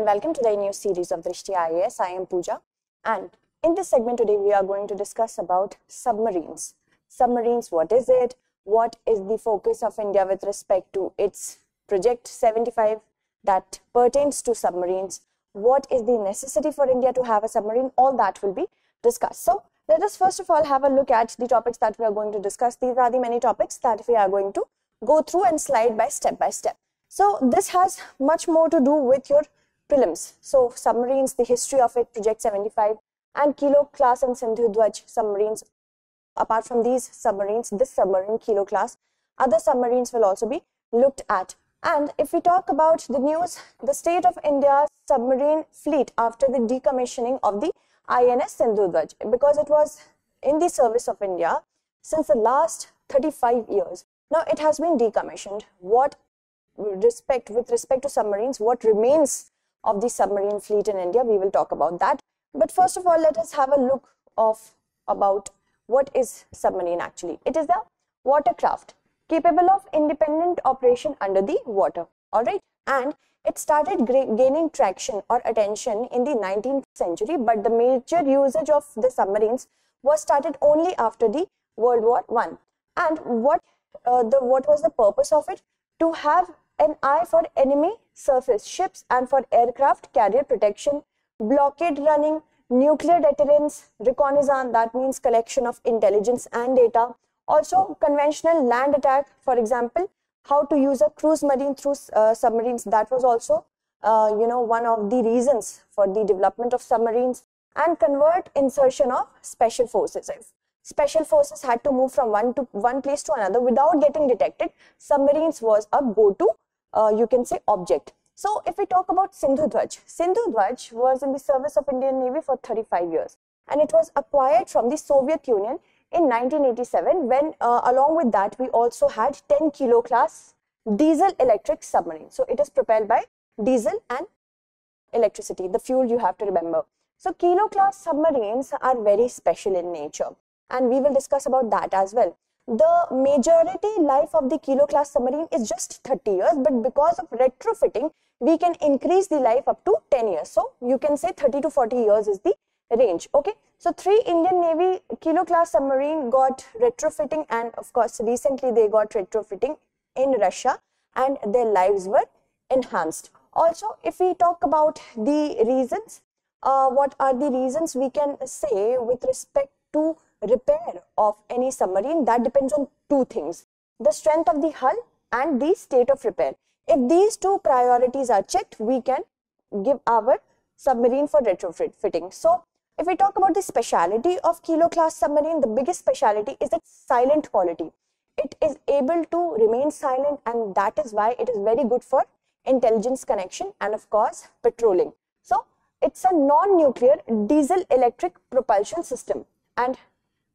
And welcome to the new series of Drishti IAS. I am Pooja and in this segment today we are going to discuss about submarines. Submarines, what is it? What is the focus of India with respect to its Project 75 that pertains to submarines? What is the necessity for India to have a submarine? All that will be discussed. So let us first of all have a look at the topics that we are going to discuss. These are the many topics that we are going to go through and slide by step by step. So this has much more to do with your prelims. So submarines, the history of it, Project 75 and Kilo class and Sindhudhwaj submarines. Apart from these submarines, this submarine Kilo class, other submarines will also be looked at. And if we talk about the news, the state of India's submarine fleet after the decommissioning of the INS Sindhudhwaj, because it was in the service of India since the last 35 years. Now it has been decommissioned. What respect with respect to submarines, what remains of the submarine fleet in India, we will talk about that. But first of all, let us have a look of about what is submarine actually. It is a watercraft capable of independent operation under the water. All right. And it started gaining traction or attention in the 19th century, but the major usage of the submarines was started only after the World War One. And what uh, the what was the purpose of it? To have an eye for enemy surface ships and for aircraft carrier protection, blockade running, nuclear deterrence, reconnaissance, that means collection of intelligence and data. Also, conventional land attack, for example, how to use a cruise marine through uh, submarines. That was also, uh, you know, one of the reasons for the development of submarines and convert insertion of special forces. If special forces had to move from one to one place to another without getting detected, submarines was a go-to, uh, you can say, object. So if we talk about Sindhudhwaj, Sindhu Dwaj was in the service of Indian Navy for 35 years and it was acquired from the Soviet Union in 1987 when uh, along with that we also had 10 kilo class diesel electric submarine. So it is propelled by diesel and electricity, the fuel you have to remember. So kilo class submarines are very special in nature and we will discuss about that as well the majority life of the kilo class submarine is just 30 years but because of retrofitting we can increase the life up to 10 years. So you can say 30 to 40 years is the range okay? So three indian navy kilo class submarine got retrofitting and of course recently they got retrofitting in russia and their lives were enhanced. Also if we talk about the reasons uh, what are the reasons we can say with respect to repair of any submarine, that depends on two things. The strength of the hull and the state of repair. If these two priorities are checked, we can give our submarine for retrofitting. So, if we talk about the speciality of Kilo class submarine, the biggest speciality is its silent quality. It is able to remain silent and that is why it is very good for intelligence connection and of course patrolling. So, it's a non-nuclear diesel electric propulsion system and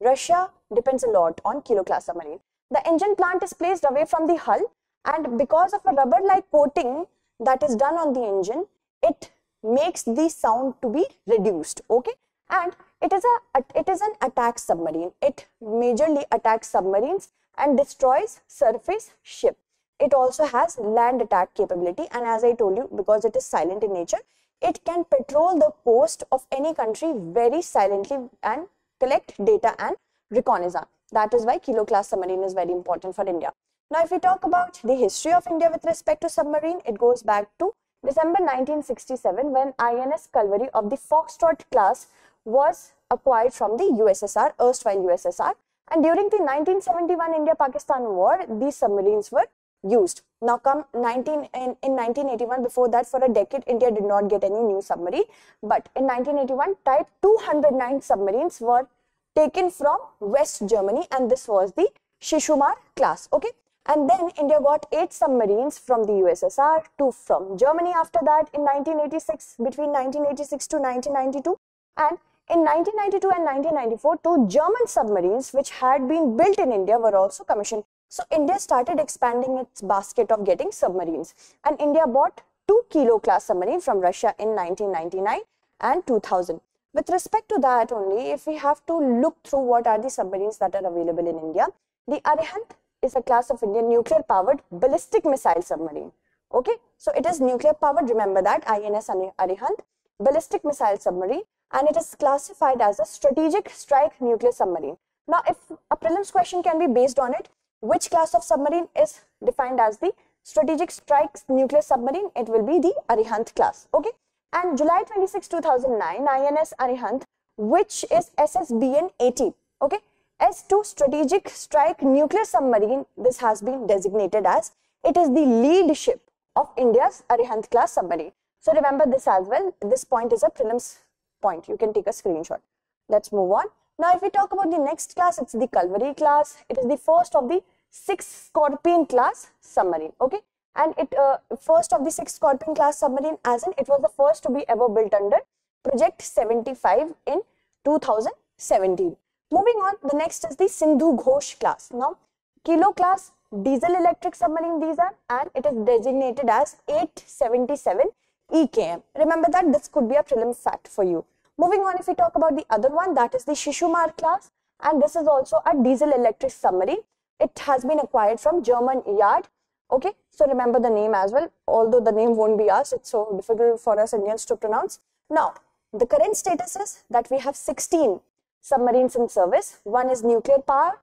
Russia depends a lot on Kilo class submarine. The engine plant is placed away from the hull and because of a rubber-like coating that is done on the engine, it makes the sound to be reduced, okay? And it is a it is an attack submarine. It majorly attacks submarines and destroys surface ship. It also has land attack capability and as I told you, because it is silent in nature, it can patrol the coast of any country very silently and collect data and reconnaissance. That is why Kilo class submarine is very important for India. Now, if we talk about the history of India with respect to submarine, it goes back to December 1967 when INS Kalvari of the Foxtrot class was acquired from the USSR, erstwhile USSR. And during the 1971 India-Pakistan war, these submarines were used. Now come 19 in, in 1981, before that for a decade, India did not get any new submarine. But in 1981, type 209 submarines were taken from West Germany and this was the Shishumar class. Okay. And then India got eight submarines from the USSR, two from Germany after that in 1986, between 1986 to 1992. And in 1992 and 1994, two German submarines which had been built in India were also commissioned. So India started expanding its basket of getting submarines and India bought two kilo class submarine from Russia in 1999 and 2000. With respect to that only, if we have to look through what are the submarines that are available in India, the Arihant is a class of Indian nuclear powered ballistic missile submarine. Okay, so it is nuclear powered, remember that, INS Arihant, ballistic missile submarine, and it is classified as a strategic strike nuclear submarine. Now, if a prelims question can be based on it, which class of submarine is defined as the strategic strike nuclear submarine? It will be the Arihant class. Okay, and July 26, 2009, INS Arihant, which is SSBN 80. Okay, S2 strategic strike nuclear submarine. This has been designated as it is the lead ship of India's Arihant class submarine. So remember this as well. This point is a prelims point. You can take a screenshot. Let's move on. Now, if we talk about the next class, it's the Kalvari class. It is the first of the six Scorpene class submarine. Okay. And it uh, first of the six Scorpene class submarine as in it was the first to be ever built under Project 75 in 2017. Moving on, the next is the Sindhu Ghosh class. Now, Kilo class diesel electric submarine these are and it is designated as 877 EKM. Remember that this could be a prelim fact for you. Moving on, if we talk about the other one, that is the Shishumar class and this is also a diesel electric submarine. It has been acquired from German yard. Okay, so remember the name as well, although the name won't be asked, it's so difficult for us Indians to pronounce. Now, the current status is that we have 16 submarines in service. One is nuclear power,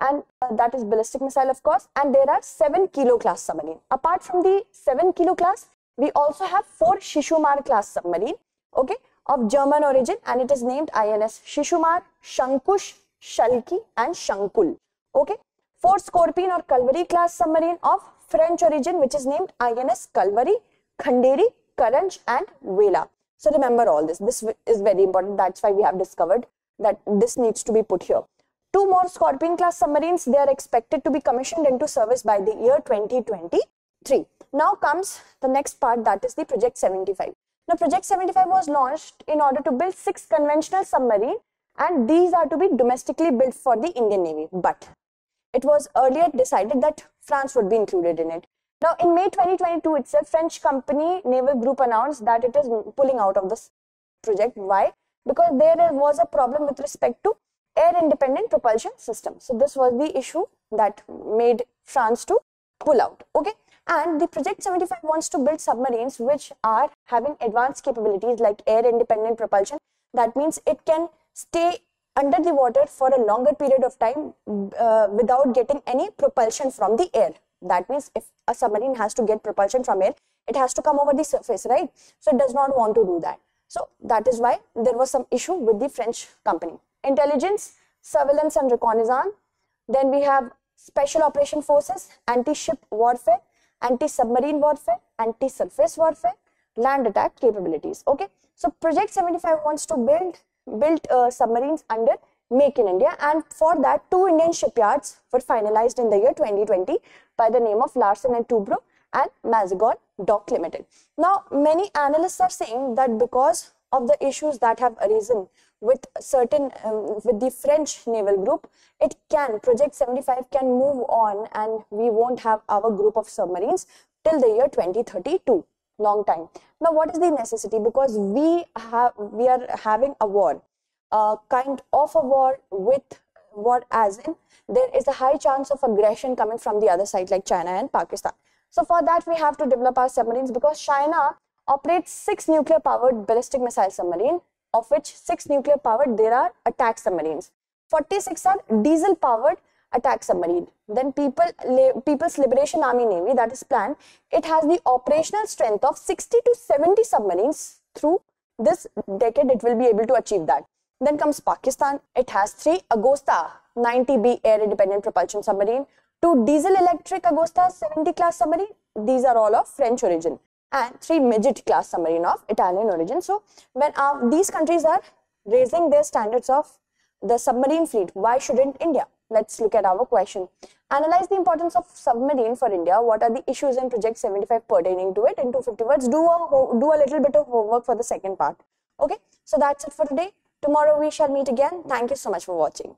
and uh, that is ballistic missile of course and there are 7 kilo class submarine. Apart from the 7 kilo class we also have 4 Shishumar class submarine okay of German origin and it is named INS Shishumar, Shankush, Shalki and Shankul okay. 4 Scorpene or Kalvari class submarine of French origin which is named INS Kalvari, Khanderi, Karanj and Vela. So remember all this. This is very important. That's why we have discovered that this needs to be put here. Two more Scorpene class submarines, they are expected to be commissioned into service by the year 2023. Now comes the next part that is the Project 75. Now Project 75 was launched in order to build six conventional submarines and these are to be domestically built for the Indian Navy. But it was earlier decided that France would be included in it. Now in May 2022 itself, French company Naval Group announced that it is pulling out of this project. Why? Because there was a problem with respect to air independent propulsion system. So this was the issue that made France to pull out. Okay. And the Project 75 wants to build submarines which are having advanced capabilities like air independent propulsion. That means it can stay under the water for a longer period of time uh, without getting any propulsion from the air. That means if a submarine has to get propulsion from air, it has to come over the surface, right? So it does not want to do that. So that is why there was some issue with the French company intelligence, surveillance and reconnaissance. Then we have special operation forces, anti-ship warfare, anti-submarine warfare, anti-surface warfare, land attack capabilities. Okay. So Project 75 wants to build build uh, submarines under Make in India and for that two Indian shipyards were finalized in the year 2020 by the name of Larsen and Toubro and Mazagon Dock Limited. Now many analysts are saying that because of the issues that have arisen with certain um, with the French naval group, it can Project 75 can move on and we won't have our group of submarines till the year 2032 long time. Now what is the necessity? Because we have we are having a war a kind of a war with what as in there is a high chance of aggression coming from the other side like china and pakistan. So for that we have to develop our submarines because china operates six nuclear powered ballistic missile submarine of which six nuclear powered, there are attack submarines. 46 are diesel powered attack submarine. Then people, People's Liberation Army Navy, that is planned, it has the operational strength of 60 to 70 submarines through this decade it will be able to achieve that. Then comes Pakistan, it has three Agosta 90B air independent propulsion submarine, two diesel electric Agosta 70 class submarine, these are all of French origin and three midget class submarine of Italian origin. So when uh, these countries are raising their standards of the submarine fleet, why shouldn't India? Let's look at our question. Analyze the importance of submarine for India. What are the issues in Project 75 pertaining to it in 250 words? Do a, do a little bit of homework for the second part. Okay, so that's it for today. Tomorrow we shall meet again. Thank you so much for watching.